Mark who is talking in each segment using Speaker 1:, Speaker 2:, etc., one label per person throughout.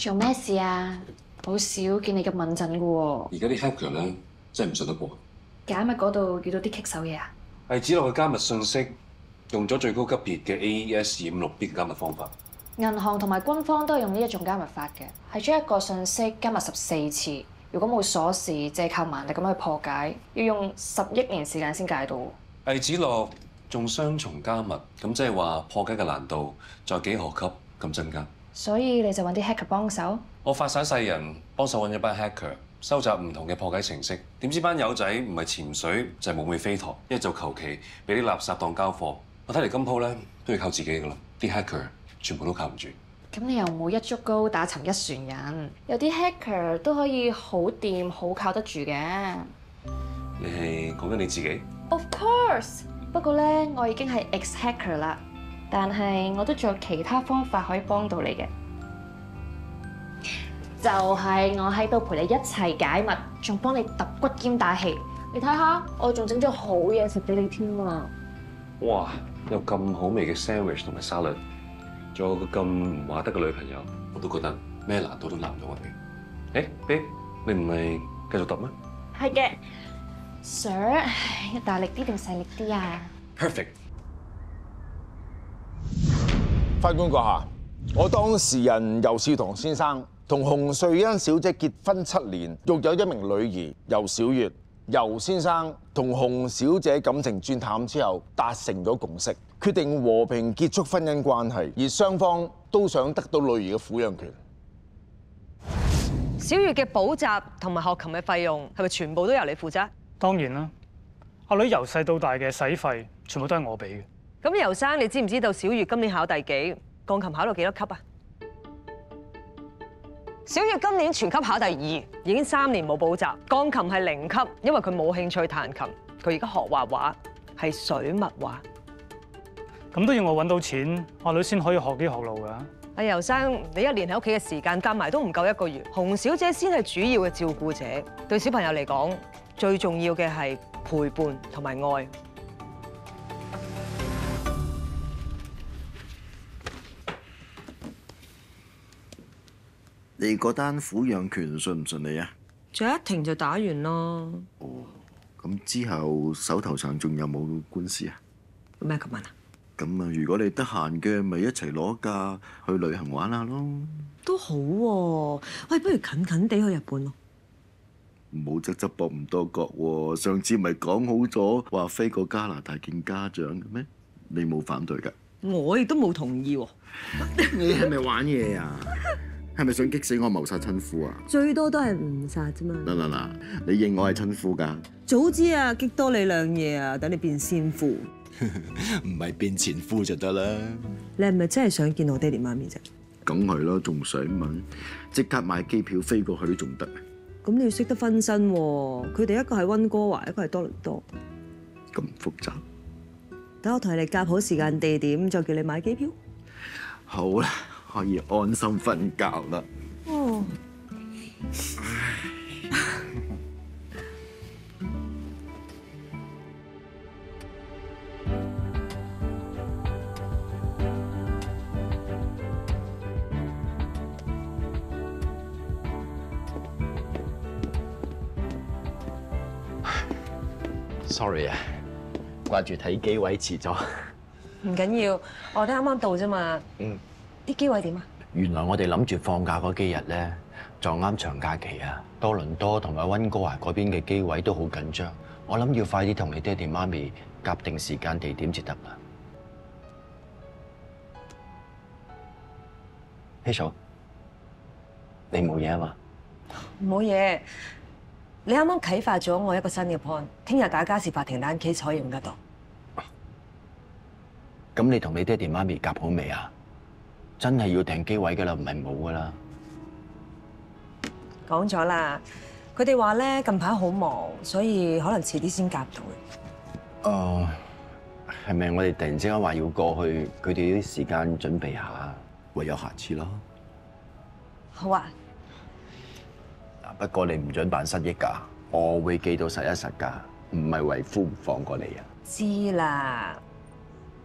Speaker 1: 做咩事啊？好少見你咁敏陣嘅喎。
Speaker 2: 而家啲 hacker 咧真係唔信得過。
Speaker 1: 解密嗰度遇到啲棘手嘢啊？
Speaker 2: 係指落嘅加密信息用咗最高級別嘅 AES 二五六 B 嘅加密方法。
Speaker 1: 銀行同埋軍方都係用呢一種加密法嘅，係將一個信息加密十四次。如果冇鎖匙，即係靠蠻力咁去破解，要用十億年時間先解到。
Speaker 2: 魏子樂仲雙重加密，咁即係話破解嘅難度再幾何級咁增加。
Speaker 1: 所以你就揾啲 hacker 幫手。
Speaker 2: 我發散世人幫手揾一班 hacker 收集唔同嘅破解程式，點知班友仔唔係潛水就係冇尾飛陀，一就求其俾啲垃圾當交貨。我睇嚟今鋪咧都要靠自己噶啦，啲 hacker 全部都靠唔住。
Speaker 1: 咁你又冇一足高打沉一船人，有啲 hacker 都可以好掂、好靠得住嘅。
Speaker 2: 你係講緊你自己
Speaker 1: ？Of course，不過咧我已經係 ex hacker 啦，但係我都仲有其他方法可以幫到你嘅，就係我喺度陪你一齊解密，仲幫你揼骨兼打氣。你睇下，我仲整咗好嘢食俾你添啊！
Speaker 2: 哇！有咁好味嘅 sandwich 同埋 salad，仲有個咁唔話得嘅女朋友，我都覺得咩難度都難唔到我哋。誒，babe，你唔係繼續揼咩
Speaker 1: 係嘅，Sir，要大力啲定細力啲啊
Speaker 2: ？？Perfect。
Speaker 3: 法官閣下，我當事人尤少棠先生同洪瑞欣小姐結婚七年，育有一名女兒尤小月。尤先生同洪小姐感情轉淡之後，達成咗共識，決定和平結束婚姻關係，而雙方都想得到女兒嘅撫養權。
Speaker 4: 小月嘅補習同埋學琴嘅費用係咪全部都由你負責？
Speaker 5: 當然啦，阿女由細到大嘅使費全部都係我俾嘅。
Speaker 4: 咁尤生，你知唔知道小月今年考第幾？鋼琴考到幾多級啊？小月今年全級考第二，已經三年冇補習。鋼琴係零級，因為佢冇興趣彈琴。佢而家學畫畫，係水墨畫。
Speaker 5: 咁都要我揾到錢，阿女先可以學啲學路㗎。
Speaker 4: 阿尤生，你一年喺屋企嘅時間加埋都唔夠一個月。洪小姐先係主要嘅照顧者，對小朋友嚟講，最重要嘅係陪伴同埋愛。
Speaker 6: 你嗰單撫養權順唔順利啊？
Speaker 4: 仲一停就打完咯。
Speaker 6: 哦咁之後手頭上仲有冇官司啊？
Speaker 4: 咩咁問啊？
Speaker 6: 咁啊，如果你得閒嘅，咪一齊攞假去旅行玩下咯。
Speaker 4: 都好喎、喂，不如近近地去日本咯。
Speaker 6: 唔好側側膊唔多覺喎。上次咪講好咗話飛過加拿大見家長嘅咩？你冇反對㗎？
Speaker 4: 我亦都冇同意喎。
Speaker 6: 你係咪玩嘢啊？係咪想激死我謀殺親夫啊？
Speaker 4: 最多都係誤殺啫嘛。
Speaker 6: 嗱嗱嗱，你認我係親夫㗎？
Speaker 4: 早知啊，激多你兩嘢啊，等你變先夫。
Speaker 6: 唔係變前夫就得啦。
Speaker 4: 你係咪真係想見我爹哋媽咪啫？
Speaker 6: 梗係啦，仲想問？即刻買機票飛過去都仲得。
Speaker 4: 咁你要識得分身喎。佢哋一個係温哥華，一個係多倫多。
Speaker 6: 咁複雜。
Speaker 4: 等我同你哋夾好時間地點，再叫你買機票。
Speaker 6: 好啦，可以安心瞓覺啦。
Speaker 4: 哦。
Speaker 7: Sorry 啊，掛住睇機位遲咗。
Speaker 4: 唔緊要，我哋啱啱到啫嘛。
Speaker 7: 嗯。
Speaker 4: 啲機位點啊？
Speaker 7: 原來我哋諗住放假嗰幾日咧，撞啱長假期啊，多倫多同埋温哥華嗰邊嘅機位都好緊張。我諗要快啲同你爹哋媽咪夾定時間地點至得啦。希嫂，你冇嘢啊嘛？
Speaker 4: 冇嘢。你啱啱啟發咗我一個新嘅 point，聽日打家事法庭單 case 可以用得到。
Speaker 7: 咁你同你爹哋媽咪夾好未啊？真係要訂機位噶啦，唔係冇噶啦。
Speaker 4: 講咗啦，佢哋話咧近排好忙，所以可能遲啲先夾到。
Speaker 7: 誒，係咪我哋突然之間話要過去，佢哋啲時間準備下，
Speaker 6: 唯有下次咯。
Speaker 4: 好啊，
Speaker 7: 不過你唔准扮失憶㗎，我會記到實一實㗎，唔係為夫唔放過你啊。
Speaker 4: 知啦。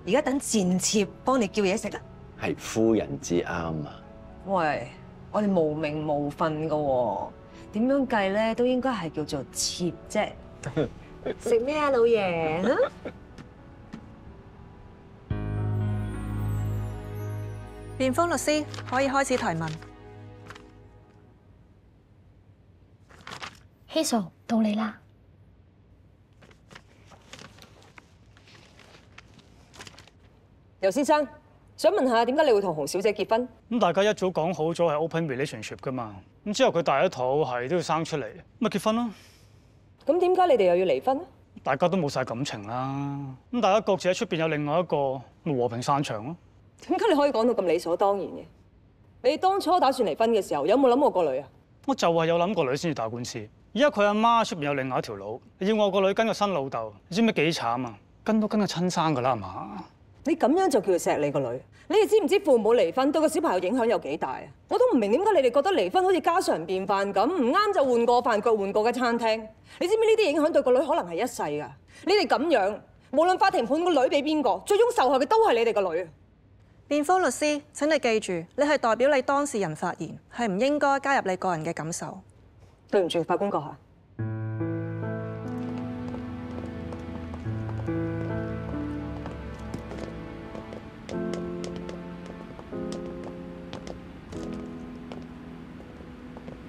Speaker 4: 而家等賤妾幫你叫嘢食啊！
Speaker 7: 係夫人之啱啊！
Speaker 4: 喂，我哋無名無份噶喎，點樣計咧都應該係叫做妾啫。食咩啊，老爺？嚇
Speaker 8: 辯方律師可以開始提問。
Speaker 1: Hazel 到你啦。
Speaker 4: 尤先生，想問下點解你會同洪小姐結婚？
Speaker 5: 咁大家一早講好咗係 open relationship 噶嘛，咁之後佢大一肚係都要生出嚟，咪結婚咯。
Speaker 4: 咁點解你哋又要離婚咧？
Speaker 5: 大家都冇晒感情啦，咁大家各自喺出邊有另外一個，咪和平散場咯。
Speaker 4: 點解你可以講到咁理所當然嘅？你哋當初打算離婚嘅時候，有冇諗過個女啊？
Speaker 5: 我就係有諗過女先至打官司，而家佢阿媽出邊有另外一條路，你要我個女跟個新老豆，你知唔知幾慘啊？跟都跟個親生噶啦，係嘛？
Speaker 4: 你咁樣就叫佢錫你個女？你哋知唔知父母離婚對個小朋友影響有幾大啊？我都唔明點解你哋覺得離婚好似家常便飯咁，唔啱就換個飯腳換個嘅餐廳。你知唔知呢啲影響對個女可能係一世㗎？你哋咁樣，無論法庭判個女俾邊個，最終受害嘅都係你哋個女啊！
Speaker 8: 辯方律師，請你記住，你係代表你當事人發言，係唔應該加入你個人嘅感受。
Speaker 4: 對唔住，法官閣下。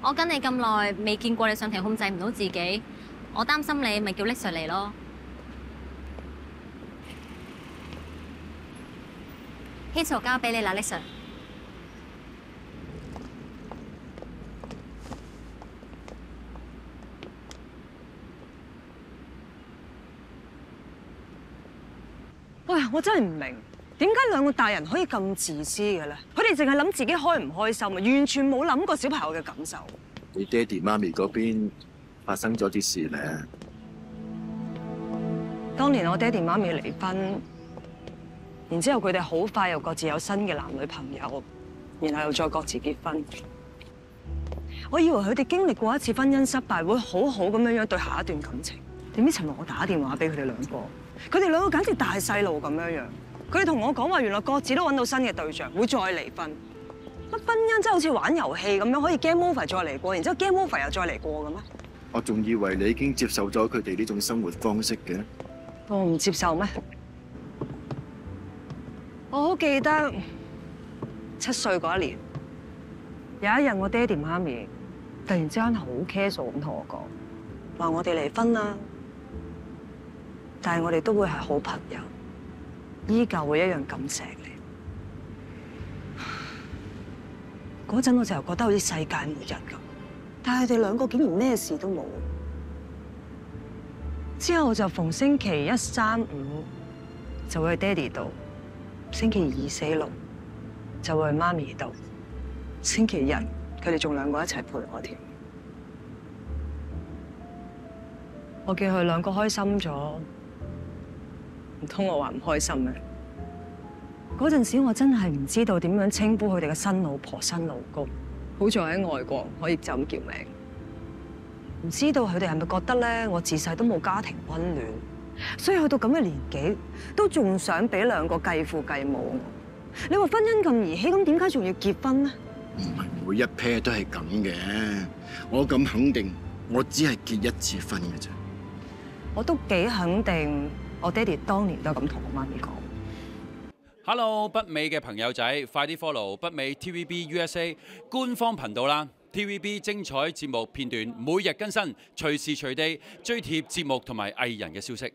Speaker 9: 我跟你咁耐，未見過你上庭控制唔到自己，我擔心你咪叫拎上嚟咯。Hazel 交俾你啦，拎上。
Speaker 4: 喂，我真係唔明點解兩個大人可以咁自私嘅咧？佢哋淨係諗自己開唔開心啊，完全冇諗過小朋友嘅感受。
Speaker 6: 你爹哋媽咪嗰邊發生咗啲事咧？
Speaker 4: 當年我爹哋媽咪離婚，然之後佢哋好快又各自有新嘅男女朋友，然後又再各自結婚。我以為佢哋經歷過一次婚姻失敗，會好好咁樣樣對下一段感情。點知尋日我打電話俾佢哋兩個，佢哋兩個簡直大細路咁樣樣。佢哋同我講話，原來各自都揾到新嘅對象，會再離婚。乜婚姻真係好似玩遊戲咁樣，可以 game over 再嚟過，然之後 game over 又再嚟過嘅咩？
Speaker 6: 我仲以為你已經接受咗佢哋呢種生活方式嘅。
Speaker 4: 我唔接受咩？我好記得七歲嗰一年，有一日我爹哋媽咪突然之間好 casual 咁同我講，話我哋離婚啦，但係我哋都會係好朋友，依旧會一樣咁錫你。嗰陣我就覺得好似世界末日咁，但係佢哋兩個竟然咩事都冇。之後就逢星期一、三、五就會去爹哋度，星期二、四、六就會去媽咪度，星期日佢哋仲兩個一齊陪我添。我見佢兩個開心咗，唔通我話唔開心咩？嗰陣時我真係唔知道點樣稱呼佢哋嘅新老婆、新老公。好在喺外國可以就咁叫名。唔知道佢哋係咪覺得咧，我自細都冇家庭温暖，所以去到咁嘅年紀，都仲想俾兩個繼父繼母。你話婚姻咁兒戲，咁點解仲要結婚呢？
Speaker 6: 唔係每一 pair 都係咁嘅，我咁肯定，我只係結一次婚嘅啫。
Speaker 4: 我都幾肯定，我爹哋當年都咁同我媽咪講。
Speaker 10: Hello，北美嘅朋友仔，快啲 follow 北美 TVB USA 官方頻道啦！TVB 精彩節目片段每日更新，隨時隨地追貼節目同埋藝人嘅消息。